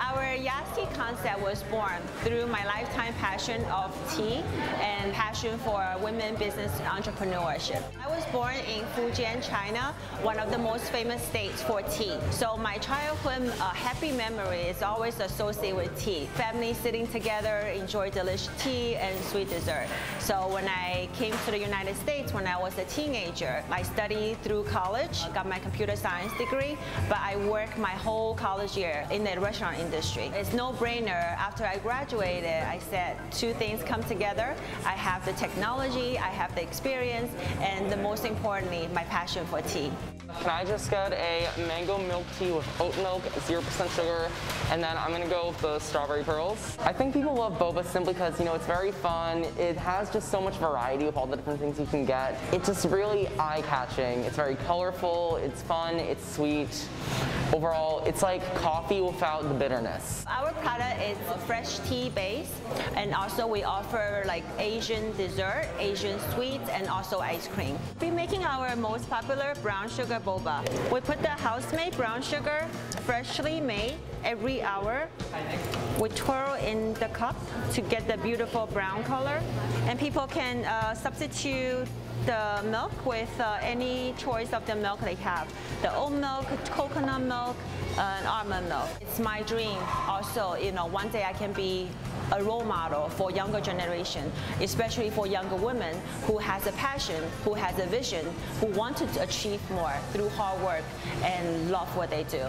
Our YAAAS Tea concept was born through my lifetime passion of tea and passion for women business entrepreneurship. I was born in Fujian, China, one of the most famous states for tea. So my childhood uh, happy memory is always associated with tea. Family sitting together, enjoy delicious tea and sweet dessert. So when I came to the United States when I was a teenager, I studied through college, got my computer science degree, but I worked my whole college year in the restaurant industry industry. It's no-brainer. After I graduated, I said two things come together. I have the technology, I have the experience, and the most importantly, my passion for tea. Can I just get a mango milk tea with oat milk, 0% sugar, and then I'm gonna go with the strawberry pearls. I think people love boba simply because, you know, it's very fun. It has just so much variety with all the different things you can get. It's just really eye-catching. It's very colorful, it's fun, it's sweet. Overall, it's like coffee without the bitterness. Our product is fresh tea base, and also we offer like Asian dessert, Asian sweets, and also ice cream. We're making our most popular brown sugar boba. We put the house-made brown sugar, freshly made, every hour. We twirl in the cup to get the beautiful brown color, and people can uh, substitute the milk with uh, any choice of the milk they have. The oat milk, coconut milk, uh, and almond milk. It's my dream also, you know, one day I can be a role model for younger generation, especially for younger women who has a passion, who has a vision, who want to achieve more through hard work and love what they do.